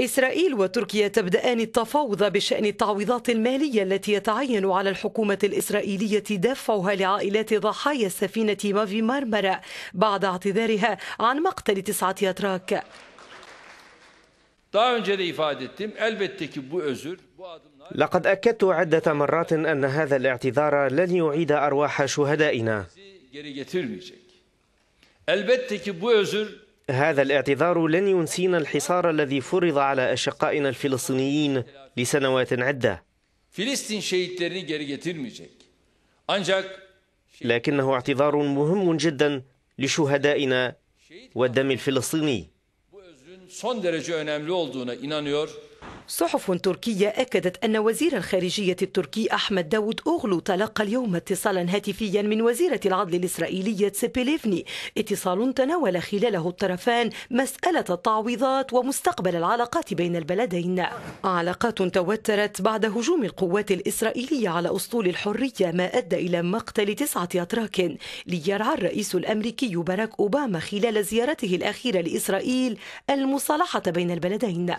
إسرائيل وتركيا تبدأان التفاوض بشأن التعويضات المالية التي يتعين على الحكومة الإسرائيلية دفعها لعائلات ضحايا السفينة مافي مرمرة بعد اعتذارها عن مقتل تسعة أتراك. لقد أكدت عدة مرات أن هذا الاعتذار لن يعيد أرواح شهدائنا. هذا الاعتذار لن ينسينا الحصار الذي فرض على أشقائنا الفلسطينيين لسنوات عدة لكنه اعتذار مهم جدا لشهدائنا والدم الفلسطيني. صحف تركية أكدت أن وزير الخارجية التركي أحمد داود أوغلو تلقى اليوم اتصالا هاتفيا من وزيرة العدل الإسرائيلية تسيبيليفني اتصال تناول خلاله الطرفان مسألة التعويضات ومستقبل العلاقات بين البلدين. علاقات توترت بعد هجوم القوات الإسرائيلية على أسطول الحرية ما أدى إلى مقتل تسعة أتراك. ليرعى الرئيس الأمريكي باراك أوباما خلال زيارته الأخيرة لإسرائيل المصالحة بين البلدين.